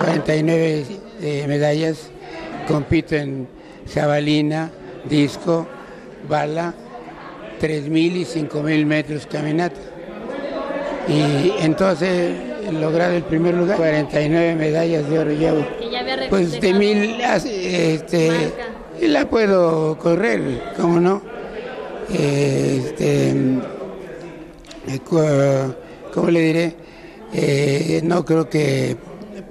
49 eh, medallas, compito en jabalina, disco, bala, 3.000 y 5.000 metros caminata. Y entonces he logrado el primer lugar, 49 medallas de oro llevo. Pues de mil, ah, este, y la puedo correr, ¿cómo no? Este, eh, ¿Cómo le diré? Eh, no creo que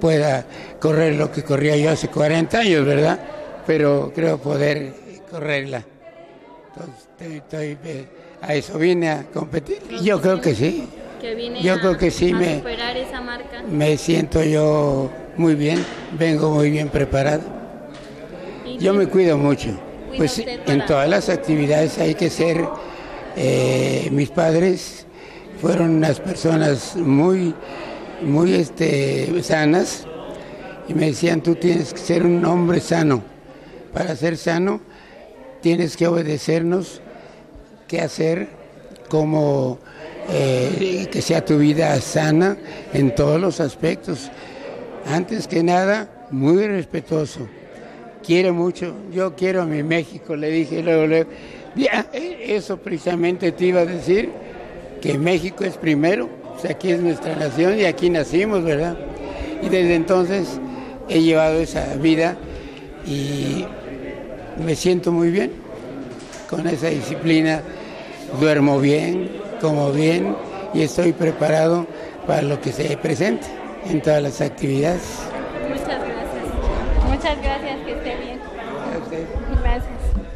pueda correr lo que corría yo hace 40 años, ¿verdad? Pero creo poder correrla. Entonces, estoy- estoy, eh, a eso vine a competir. Yo creo que sí. que vine yo a, creo que sí me- superar esa marca. Me siento yo muy bien, vengo muy bien preparado. Yo me cuido mucho. Pues en todas las actividades hay que ser, eh, mis padres fueron unas personas muy, muy este, sanas y me decían, tú tienes que ser un hombre sano. Para ser sano tienes que obedecernos, qué hacer, cómo eh, que sea tu vida sana en todos los aspectos. Antes que nada, muy respetuoso quiere mucho, yo quiero a mi México, le dije luego, luego, eh, eso precisamente te iba a decir, que México es primero, o sea, aquí es nuestra nación y aquí nacimos, ¿verdad? Y desde entonces he llevado esa vida y me siento muy bien con esa disciplina, duermo bien, como bien y estoy preparado para lo que se presente en todas las actividades. Muchas gracias. Que esté bien. Gracias.